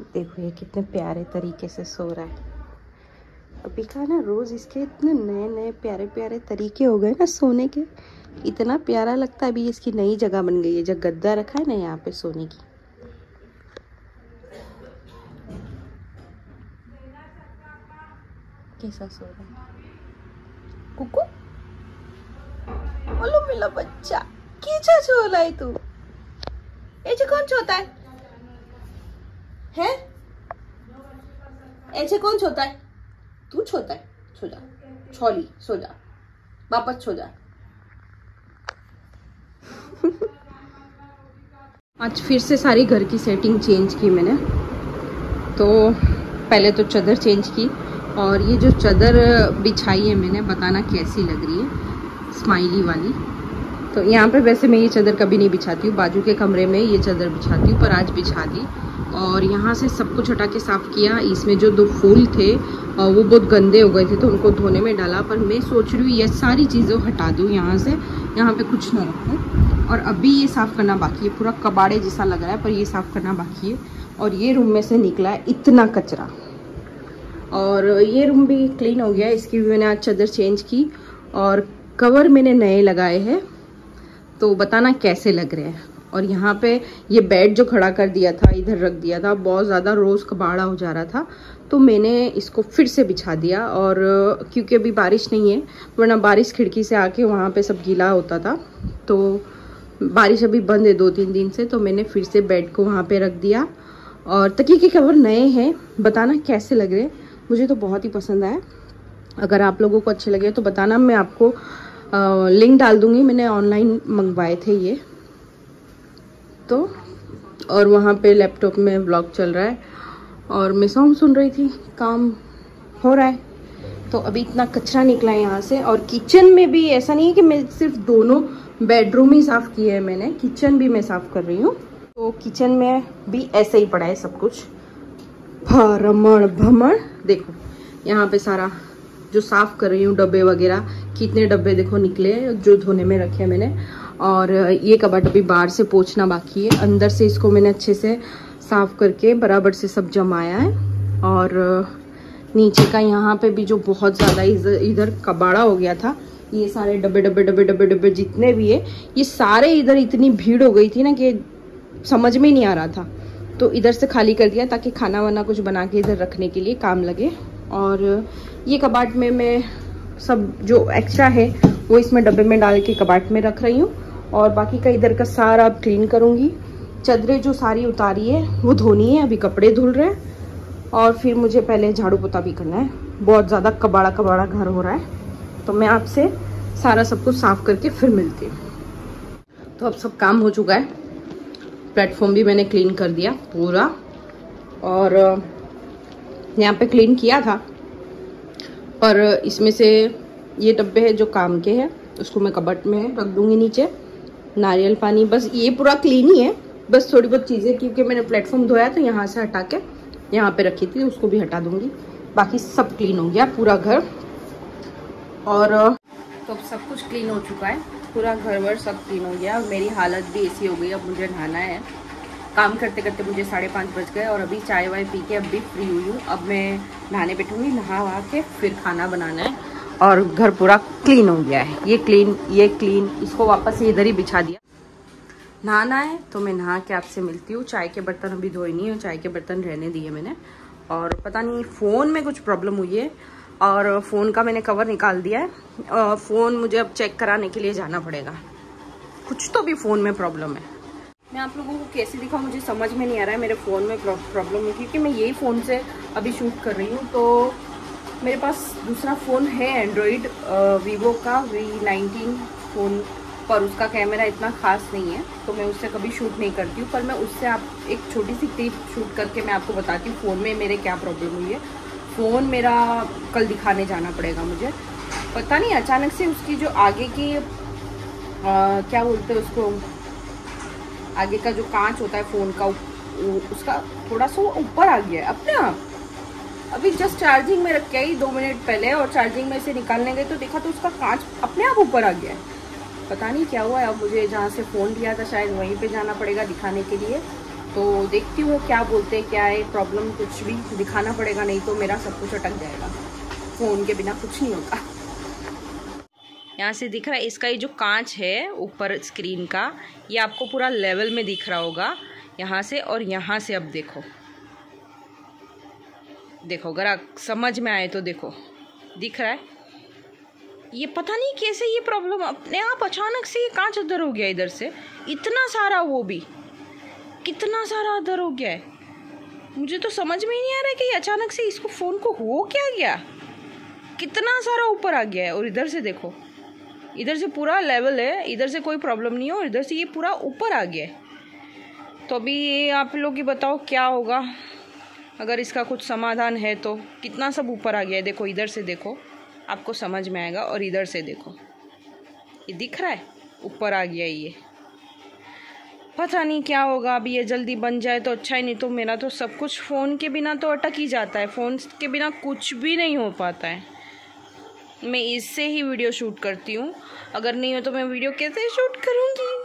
देखो ये कितने प्यारे तरीके से सो रहा है। अभी का ना रोज़ इसके इतने नए नए प्यारे प्यारे तरीके हो गए ना सोने के। इतना प्यारा लगता है, अभी इसकी नई जगह बन गई है, जब गद्दा रखा है ना यहाँ पे सोने की। कैसा सो रहा है? कुकू? बोलो मेरा बच्चा कैसा सो रहा है तू। ऐसे कौन सोता है? हैं? ऐसे कौन सोता है? तू छोता है। सो जा। छोली, सो जा। वापस सो जा। आज फिर से सारी घर की सेटिंग चेंज की मैंने। तो पहले तो चादर चेंज की और ये जो चादर बिछाई है मैंने, बताना कैसी लग रही है? स्माइली वाली। तो यहाँ पे वैसे मैं ये चादर कभी नहीं बिछाती हूँ। बाजू के कमरे में ये चादर बिछाती हूँ, पर आज बिछा दी। और यहाँ से सब कुछ हटा के साफ़ किया। इसमें जो दो फूल थे वो बहुत गंदे हो गए थे तो उनको धोने में डाला। पर मैं सोच रही हूँ, ये सारी चीज़ें हटा दूँ यहाँ से, यहाँ पे कुछ ना रखूँ। और अभी ये साफ़ करना बाकी है, पूरा कबाड़े जैसा लग रहा है, पर ये साफ़ करना बाकी है। और ये रूम में से निकला है इतना कचरा। और ये रूम भी क्लीन हो गया इसकी भी मैंने आज चादर चेंज की। और कवर मैंने नए लगाए हैं तो बताना कैसे लग रहे हैं। और यहाँ पे ये बेड जो खड़ा कर दिया था, इधर रख दिया था, बहुत ज़्यादा रोज़ कबाड़ा हो जा रहा था तो मैंने इसको फिर से बिछा दिया और, क्योंकि अभी बारिश नहीं है, वरना बारिश खिड़की से आके वहाँ पे सब गीला होता था तो बारिश अभी बंद है दो तीन दिन से तो मैंने फिर से बेड को वहाँ पे रख दिया। और तकी के कवर नए हैं, बताना कैसे लग रहे मुझे तो बहुत ही पसंद आया। अगर आप लोगों को अच्छे लगे तो बताना, मैं आपको लिंक डाल दूँगी, मैंने ऑनलाइन मंगवाए थे ये। तो और वहाँ पे लैपटॉप में ब्लॉग चल रहा है। और मैं सॉन्ग सुन रही थी, काम हो रहा है। तो अभी इतना कचरा निकला है यहाँ से। और किचन में भी ऐसा नहीं है कि मैं सिर्फ़ दोनों बेडरूम ही साफ़ किए हैं मैंने। किचन भी मैं साफ़ कर रही हूँ। तो किचन में भी ऐसे ही पड़ा है सब कुछ। भ्रमण भ्रमण। देखो, यहाँ पे सारा जो साफ़ कर रही हूँ, डब्बे वगैरह, कितने डब्बे देखो निकले जो धोने में रखे हैं मैंने। और ये कबाट अभी बाहर से पोछना बाकी है। अंदर से इसको मैंने अच्छे से साफ़ करके बराबर से सब जमाया है। और नीचे का यहाँ पे भी जो बहुत ज़्यादा इधर कबाड़ा हो गया था, ये सारे डब्बे डब्बे डब्बे डब्बे डब्बे जितने भी है, ये सारे इधर इतनी भीड़ हो गई थी ना कि समझ में नहीं आ रहा था। तो इधर से खाली कर दिया ताकि खाना वाना कुछ बना के इधर रखने के लिए काम लगे। और, ये कबाट में मैं सब जो एक्स्ट्रा है, वो इसमें डब्बे में डाल के कबाट में रख रही हूँ। और बाकी का इधर का सारा अब क्लीन करूँगी। चदरे जो सारी उतारी है, वो धोनी है, अभी कपड़े धुल रहे हैं। और फिर मुझे पहले झाड़ू पोता भी करना है। बहुत ज़्यादा कबाड़ा कबाड़ा घर हो रहा है। तो मैं आपसे सारा सब कुछ साफ़ करके फिर मिलती हूँ। तो अब सब काम हो चुका है। प्लेटफॉर्म भी मैंने क्लीन कर दिया पूरा। और यहाँ पे क्लीन किया था। पर इसमें से ये डब्बे हैं जो काम के हैं, उसको मैं कबट में रख दूँगी नीचे। नारियल पानी, बस ये पूरा क्लीन ही है। बस थोड़ी बहुत चीज़ें, क्योंकि मैंने प्लेटफॉर्म धोया तो यहाँ से हटा के यहाँ पे रखी थी, उसको भी हटा दूँगी। बाकी सब क्लीन हो गया, पूरा घर। और तो सब कुछ क्लीन हो चुका है। पूरा घर वर सब क्लीन हो गया। मेरी हालत भी ऐसी हो गई, अब मुझे नहाना है। काम करते करते मुझे साढ़े पाँच बज गए, और अभी चाय वाय पी के अब भी फ्री हुई हूँ। अब मैं नहाने बैठूँगी नहा वहा के फिर खाना बनाना है। और घर पूरा क्लीन हो गया है। ये क्लीन ये क्लीन इसको वापस इधर ही बिछा दिया। नहाना है तो मैं नहा के आपसे मिलती हूँ। चाय के बर्तन अभी धोए नहीं है, चाय के बर्तन रहने दिए मैंने। और पता नहीं फ़ोन में कुछ प्रॉब्लम हुई है। और फ़ोन का मैंने कवर निकाल दिया है। फ़ोन मुझे अब चेक कराने के लिए जाना पड़ेगा। कुछ तो भी फ़ोन में प्रॉब्लम है। मैं आप लोगों को कैसे दिखाऊँ, मुझे समझ में नहीं आ रहा है। मेरे फ़ोन में प्रॉब्लम है, क्योंकि मैं यही फ़ोन से अभी शूट कर रही हूँ तो मेरे पास दूसरा फ़ोन है एंड्रॉयड वीवो का वी नाइनटीन फ़ोन पर उसका कैमरा इतना खास नहीं है तो मैं उससे कभी शूट नहीं करती हूँ पर मैं उससे आप एक छोटी सी क्लिप शूट करके मैं आपको बताती हूँ फ़ोन में मेरे क्या प्रॉब्लम हुई है। फ़ोन मेरा कल दिखाने जाना पड़ेगा मुझे। पता नहीं अचानक से उसकी जो आगे की आ, क्या बोलते हैं उसको आगे का जो कांच होता है फ़ोन का उसका थोड़ा सा ऊपर आ गया है अपने आप। अभी जस्ट चार्जिंग में रख आई दो मिनट पहले और चार्जिंग में से निकालने गए तो देखा तो उसका कांच अपने आप ऊपर आ गया है। पता नहीं क्या हुआ है, अब मुझे जहाँ से फ़ोन लिया था, शायद वहीं पे जाना पड़ेगा दिखाने के लिए। तो देखती हूँ क्या बोलते हैं, क्या है प्रॉब्लम कुछ भी दिखाना पड़ेगा, नहीं तो मेरा सब कुछ अटक जाएगा। फ़ोन के बिना कुछ नहीं होगा। यहाँ से दिख रहा है, इसका ये जो कांच है ऊपर स्क्रीन का, ये आपको पूरा लेवल में दिख रहा होगा, यहाँ से और यहाँ से अब देखो। देखो, अगर समझ में आए तो देखो। दिख रहा है? ये पता नहीं कैसे ये प्रॉब्लम अपने आप अचानक से ये कांच उधर हो गया इधर से। इतना सारा वो भी। कितना सारा उधर हो गया है? मुझे तो समझ में ही नहीं आ रहा है कि अचानक से इसको फ़ोन को हो क्या गया? कितना सारा ऊपर आ गया है? और इधर से देखो। इधर से पूरा लेवल है, इधर से कोई प्रॉब्लम नहीं हो इधर से ये पूरा ऊपर आ गया है। तो अभी आप लोग ही बताओ क्या होगा। अगर इसका कुछ समाधान है तो कितना सब ऊपर आ गया है? देखो, इधर से देखो। आपको समझ में आएगा और इधर से देखो। ये दिख रहा है? ऊपर आ गया ये। पता नहीं क्या होगा, अभी ये जल्दी बन जाए तो अच्छा ही, नहीं तो मेरा तो सब कुछ फ़ोन के बिना तो अटक ही जाता है। फ़ोन के बिना कुछ भी नहीं हो पाता है। मैं इससे ही वीडियो शूट करती हूँ। अगर नहीं हो तो मैं वीडियो कैसे शूट करूँगी?